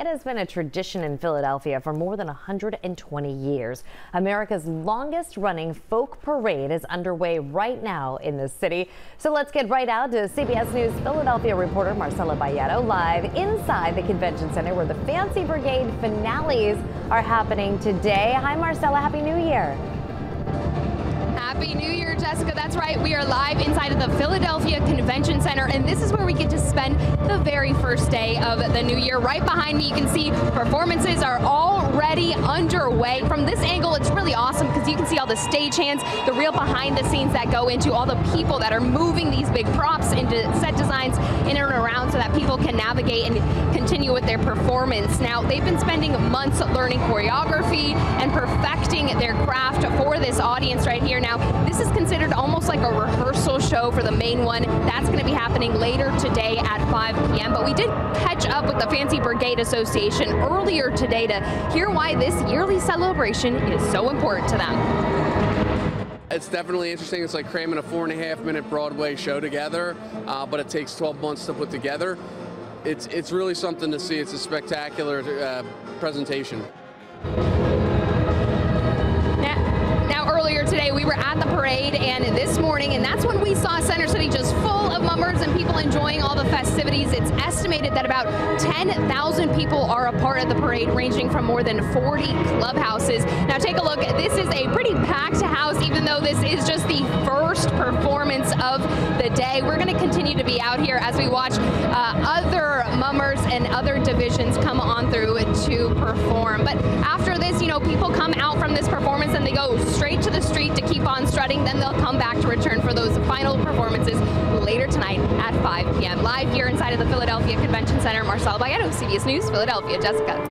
It has been a tradition in Philadelphia for more than 120 years. America's longest running folk parade is underway right now in the city. So let's get right out to CBS News Philadelphia reporter Marcella Baietto live inside the convention center where the Fancy Brigade finales are happening today. Hi, Marcella. Happy New Year. Happy New Year, Jessica. That's right. We are live inside of the Philadelphia Convention Center, and this is where we get to spend the very first day of the new year. Right behind me, you can see performances are already underway. From this angle, it's really awesome because you can see all the stagehands, the real behind the scenes that go into all the people that are moving these big props into set designs that people can navigate and continue with their performance. Now, they've been spending months learning choreography and perfecting their craft for this audience right here. Now, this is considered almost like a rehearsal show for the main one. That's going to be happening later today at 5 p.m. But we did catch up with the Fancy Brigade Association earlier today to hear why this yearly celebration is so important to them. It's definitely interesting. It's like cramming a four and a half minute Broadway show together, uh, but it takes 12 months to put together. It's, it's really something to see. It's a spectacular uh, presentation. Now earlier today, we were at the parade and this morning, and that's when we saw Center festivities. It's estimated that about 10,000 people are a part of the parade, ranging from more than 40 clubhouses. Now take a look. This is a pretty packed house, even though this is just the first performance of the day. We're going to continue to be out here as we watch uh, other mummers and other divisions come on through to perform. But after this, you know, people come out from this performance and they go straight to the street to keep on strutting. Then they'll come back to return for those final performances later tonight at 5 p.m. Live here inside of the Philadelphia Convention Center, Marcel Baietto, CBS News, Philadelphia. Jessica.